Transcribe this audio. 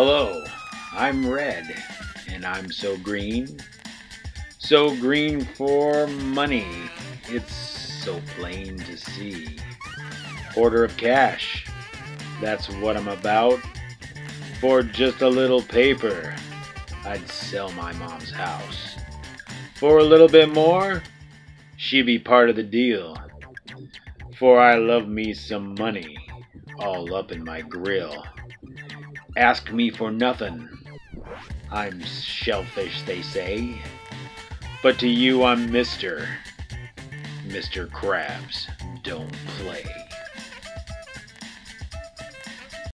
Hello, I'm red, and I'm so green. So green for money, it's so plain to see. Order of cash, that's what I'm about. For just a little paper, I'd sell my mom's house. For a little bit more, she'd be part of the deal. For I love me some money, all up in my grill. Ask me for nothing. I'm shellfish, they say. But to you, I'm Mr. Mr. Krabs. Don't play.